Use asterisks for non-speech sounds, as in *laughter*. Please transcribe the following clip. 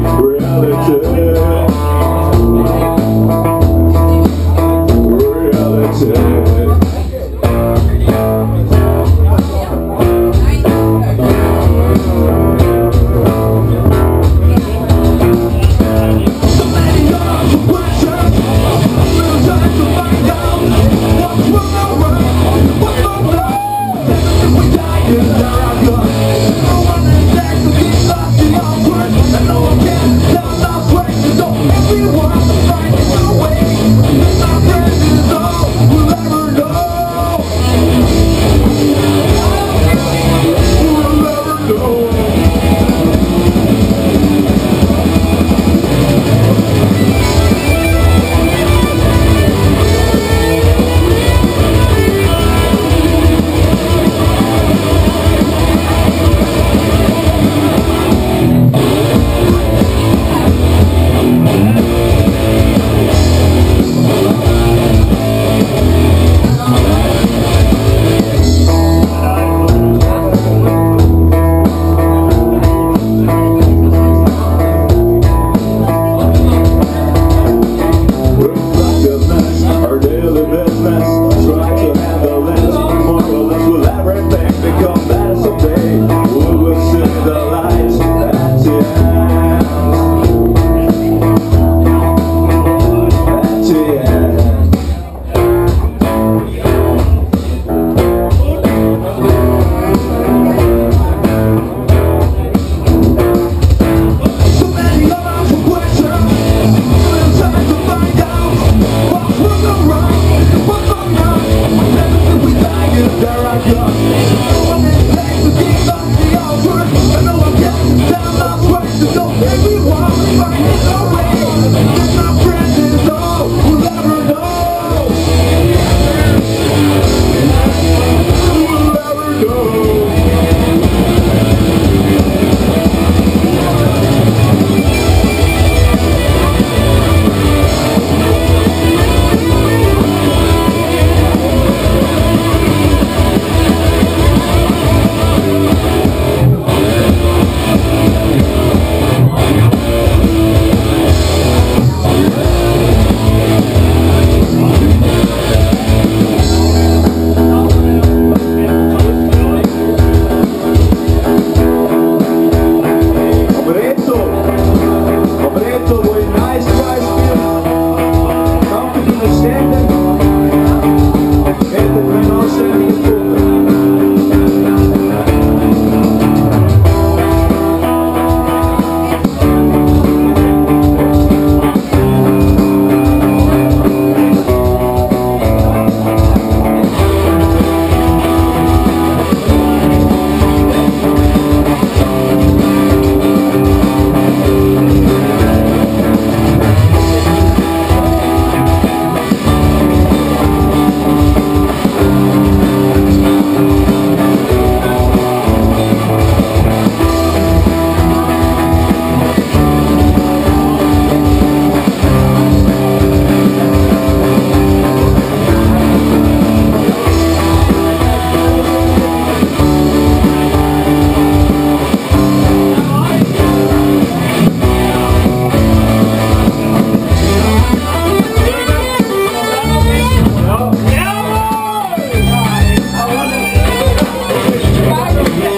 reality. Reality. Yeah. *laughs*